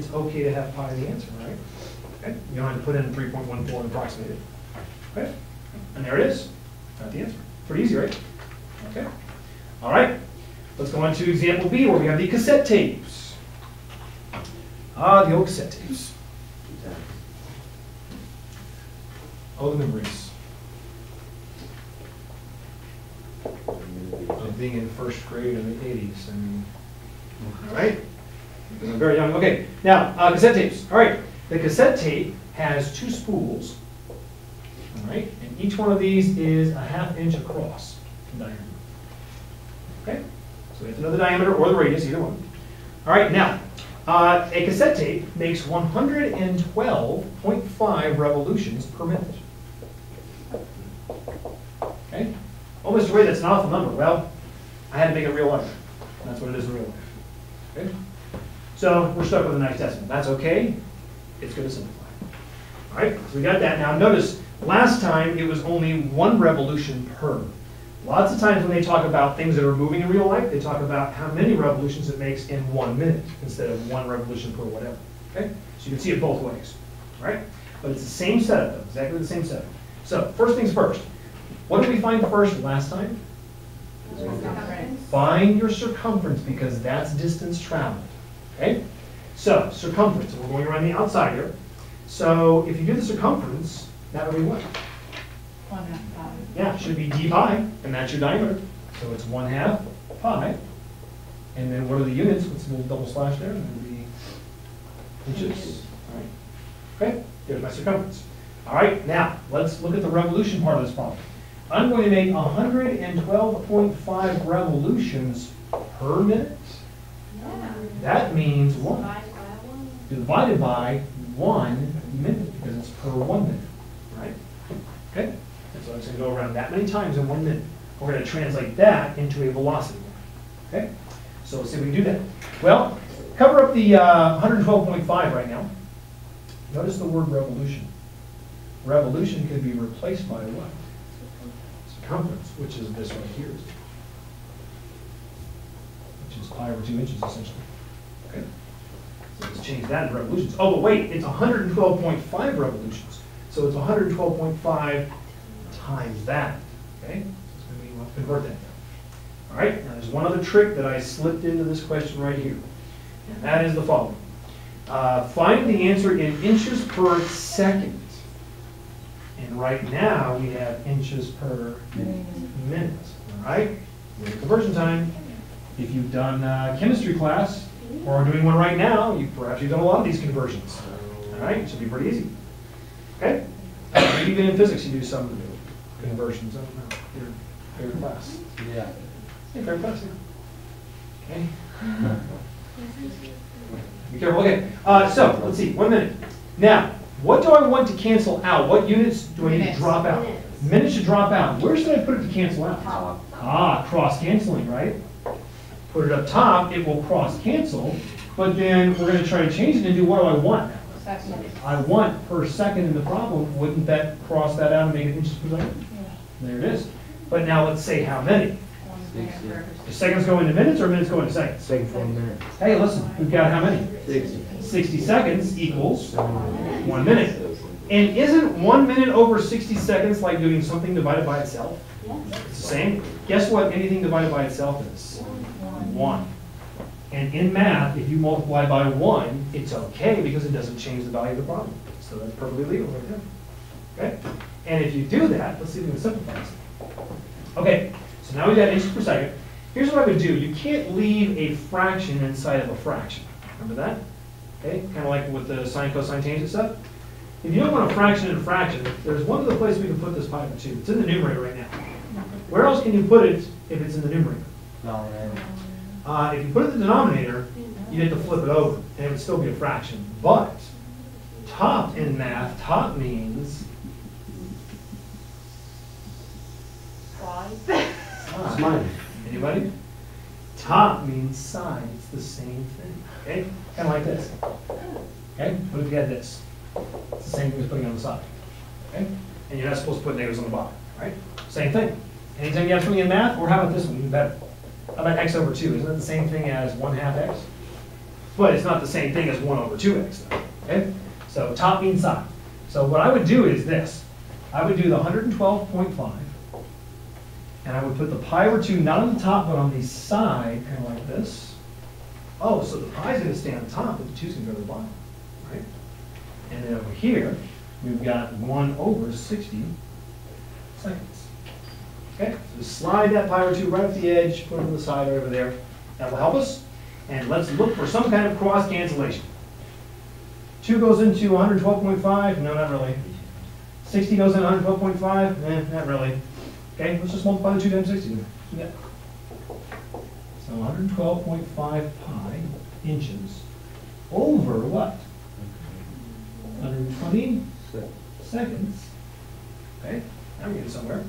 it's okay to have pi the answer, right? Okay, you don't have to put in three point one four and approximate it. Okay, and there it is, got the answer. Pretty easy, right? Okay, all right, let's go on to example B where we have the cassette tapes. Ah, the old cassette tapes. Oh, the memories of being in first grade in the eighties, I mean, all right? Because I'm very young, okay, now, uh, cassette tapes, all right. The cassette tape has two spools, all right? And each one of these is a half inch across in diameter. Okay, so we have to know the diameter or the radius, either one. All right, now, uh, a cassette tape makes 112.5 revolutions per minute. Okay? Oh, Mr. Wade, that's an awful number. Well, I had to make it real life. That's what it is in real life. Okay? So we're stuck with a nice decimal. That's okay. It's going to simplify. All right, so we got that. Now notice, last time it was only one revolution per. Lots of times when they talk about things that are moving in real life, they talk about how many revolutions it makes in one minute instead of one revolution per whatever. Okay? So you can see it both ways. All right? But it's the same setup, though, exactly the same setup. So first things first. What did we find first last time? Find your circumference because that's distance traveled. Okay? So, circumference, we're going around the outside here. So, if you do the circumference, that would be what? One half pi. Yeah, it should be d pi, and that's your diameter. So it's one half pi. And then what are the units? What's the little double slash there? That would be inches. All right. Okay, there's my circumference. All right, now, let's look at the revolution part of this problem. I'm going to make 112.5 revolutions per minute. That means one. Divided by one minute, because it's per one minute, right? Okay? And so it's gonna go around that many times in one minute. We're gonna translate that into a velocity. Okay? So let's see if we can do that. Well, cover up the uh, 112.5 right now. Notice the word revolution. Revolution can be replaced by what? Circumference, which is this right here. Which is pi over two inches essentially. Okay? So let's change that in revolutions. Oh, but wait, it's 112.5 revolutions. So it's 112.5 times that, okay? So it's gonna be, we want to convert that. All right, now there's one other trick that I slipped into this question right here. And that is the following. Uh, Find the answer in inches per second. And right now, we have inches per minute, all right? Conversion time, if you've done uh, chemistry class, or are doing one right now, you perhaps you've done a lot of these conversions. All right, it should be pretty easy. Okay? Even in physics, you do some conversions. I don't know. Your favorite class. Yeah. Your favorite class, yeah. Okay? Be careful, okay. Uh, so, let's see, one minute. Now, what do I want to cancel out? What units do I need to drop out? Minutes. Minutes should drop out. Where should I put it to cancel out? Top. Ah, cross canceling, right? Put it up top, it will cross cancel, but then we're gonna try to change it and do what do I want now? I want per second in the problem, wouldn't that cross that out and make it inches per second? There it is. But now let's say how many? One minute for every Do seconds go into minutes or minutes go into seconds? Second one minute. Hey, listen, we've got how many? Sixty. Sixty seconds equals one minute. And isn't one minute over sixty seconds like doing something divided by itself? It's the same. Guess what anything divided by itself is? One. And in math, if you multiply by one, it's okay because it doesn't change the value of the problem. So that's perfectly legal right there. Okay? And if you do that, let's see if we can simplify this. Okay, so now we've got inches per second. Here's what I would do. You can't leave a fraction inside of a fraction. Remember that? Okay, kind of like with the sine, cosine, tangent stuff. If you don't want a fraction in a fraction, there's one other place we can put this pi over two. It's in the numerator right now. Where else can you put it if it's in the numerator? No. Uh, if you put it in the denominator, you'd have to flip it over, and it would still be a fraction. But top in math, top means side. Smile. Anybody? Top means side. It's the same thing. Okay? Kind of like this. Okay? What if you had this? Same thing as putting it on the side. Okay? And you're not supposed to put negatives on the bottom, right? Same thing. Anytime you have something in math, or how about this one, even better? How about x over 2? Isn't that the same thing as 1 half x? but it's not the same thing as one over two x, though, okay? So top means side. So what I would do is this, I would do the hundred and I would put the pi over two, not on the top, but on the side, kind of like this. Oh, so the pi's gonna stay on top, but the two's gonna go to the bottom, right? And then over here, we've got one over sixty seconds. Okay, so slide that pi over two right off the edge, put it on the side over there. That will help us. And let's look for some kind of cross cancellation. Two goes into one hundred twelve point five, no, not really. Sixty goes into one hundred twelve point five, eh, not really. Okay, let's just multiply the two times sixty. Yeah. So one hundred twelve point five pi inches over what? Hundred twenty seconds. Okay, we're getting somewhere.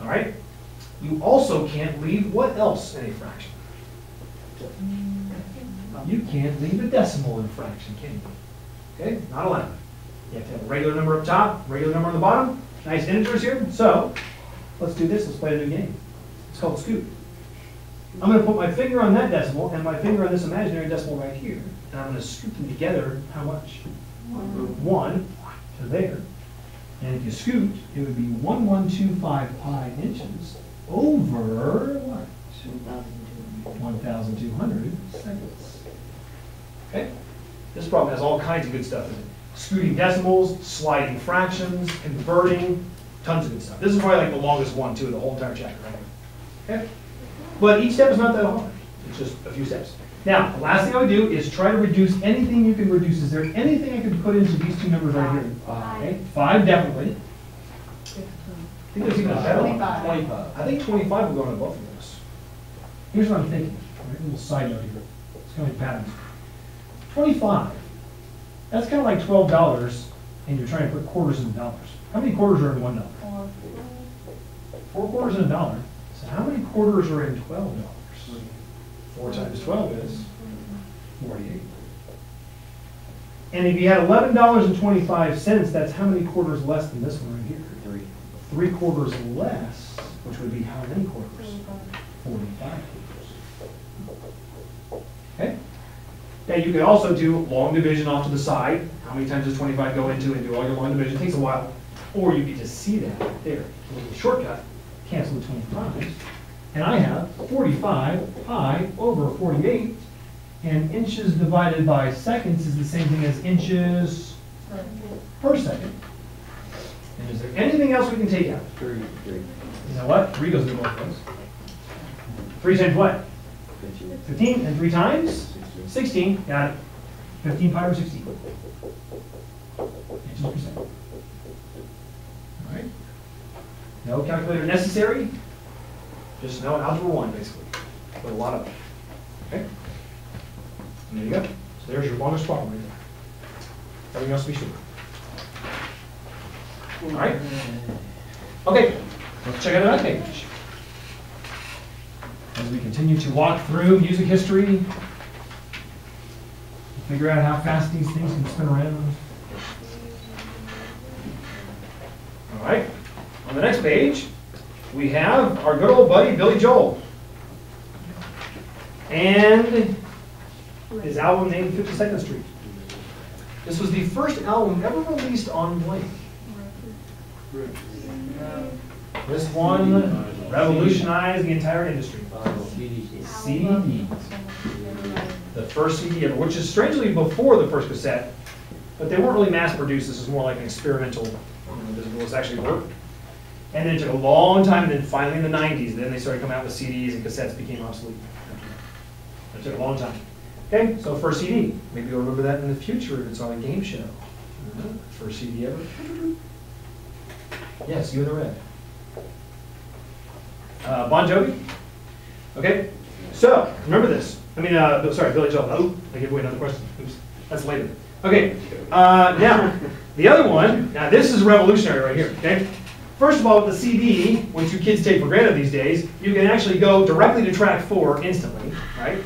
All right. You also can't leave what else in a fraction? You can't leave a decimal in a fraction, can you? Okay, not allowed. You have to have a regular number up top, regular number on the bottom, nice integers here. So, let's do this, let's play a new game. It's called scoop. I'm gonna put my finger on that decimal and my finger on this imaginary decimal right here, and I'm gonna scoop them together, how much? One to there. And if you scoot, it would be one one two five pi inches over what? One thousand two hundred seconds. Okay? This problem has all kinds of good stuff in it. Scooting decimals, sliding fractions, converting, tons of good stuff. This is probably like the longest one too, the whole entire chapter, right? Okay? But each step is not that hard. It's just a few steps. Now, the last thing I would do is try to reduce anything you can reduce. Is there anything I could put into these two numbers right here? Five. Okay, five definitely. I think there's even a better one. Twenty-five. Twenty-five. I think twenty-five will go into both of those. Here's what I'm thinking, all right, a little side note here, it's kind of like patterns. Twenty-five, that's kind of like twelve dollars, and you're trying to put quarters in dollars. How many quarters are in one dollar? Four quarters in a dollar, so how many quarters are in twelve dollars? Four times twelve is forty-eight. And if you had eleven dollars and twenty-five cents, that's how many quarters less than this one right here? Three. Three quarters less, which would be how many quarters? Forty-five quarters. Okay? Now, you could also do long division off to the side. How many times does twenty-five go into and do all your long division? It Takes a while. Or you could just see that right there. A little shortcut, cancel the twenty-fives. And I have forty-five pi over forty-eight. And inches divided by seconds is the same thing as inches per second. And is there anything else we can take out? Thirty-three. You know what? Three goes into both of those. Three times what? Fifteen, and three times? Sixteen, got it. Fifteen pi over sixteen. Inches per second. All right. No calculator necessary. Just know algebra one, basically. With a lot of it. Okay? And there you go. So there's your longest problem right there. Everything else to be sure. All right? Okay, let's check out that page. As we continue to walk through music history, figure out how fast these things can spin around. All right, on the next page, our good old buddy Billy Joel. And his album named 52nd Street. This was the first album ever released on blank. This one revolutionized the entire industry. CD. The first CD ever, which is strangely before the first cassette, but they weren't really mass produced. This is more like an experimental, this was actually work. And then it took a long time, and then finally in the 90s, then they started coming out with CDs and cassettes became obsolete. It took a long time. Okay, so first CD. Maybe you'll remember that in the future if it's on a game show. First CD ever. Yes, you in the red. Uh, Bon Jovi. Okay, so remember this. I mean, uh, sorry, Billy Joel. Oh, I gave away another question. Oops, that's later. Okay, uh, now the other one. Now this is revolutionary right here. Okay. First of all, with the CD, which you kids take for granted these days, you can actually go directly to track four instantly, right?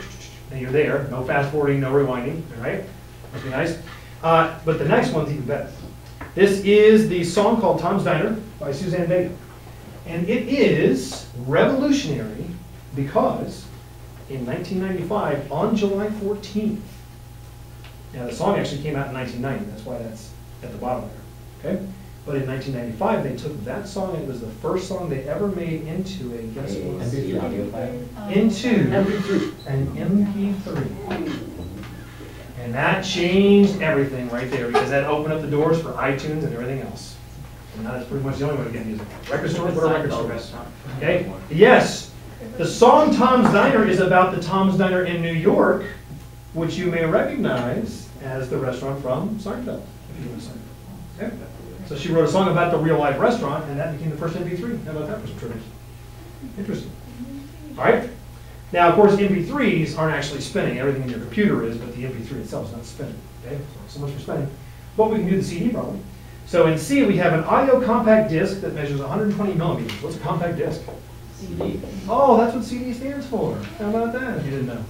And you're there. No fast forwarding, no rewinding. All right, must be nice. Uh, but the next one's even better. This is the song called Tom's Diner by Suzanne Vega. And it is revolutionary because in 1995, on July 14th, Now, the song actually came out in 1990, that's why that's at the bottom there, okay? But in 1995, they took that song, and it was the first song they ever made into a, guess what? MP3 audio file? Into an MP3. And that changed everything right there, because that opened up the doors for iTunes and everything else. And now that's pretty much the only way to get music. Record stores, what are record stores? Okay, yes, the song Tom's Diner is about the Tom's Diner in New York, which you may recognize as the restaurant from Seinfeld, if you know Seinfeld. Okay? So she wrote a song about the real life restaurant, and that became the first MP3. How about that for some trivia? Interesting. All right? Now, of course, MP3s aren't actually spinning, everything in your computer is, but the MP3 itself is not spinning, okay? So so much for spinning. But we can do the CD problem. So in C, we have an audio compact disc that measures 120 millimeters. What's a compact disc? CD. Oh, that's what CD stands for. How about that, if you didn't know?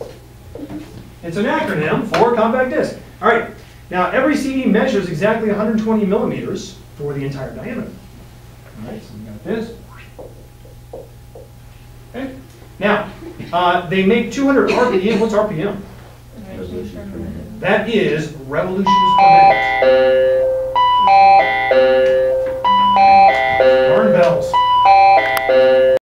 It's an acronym for compact disc. All right, now, every CD measures exactly 120 millimeters for the entire diameter. All right, so we got this. Okay. Now, uh, they make 200 RPM. What's RPM? That is revolutions per minute. Burn bells.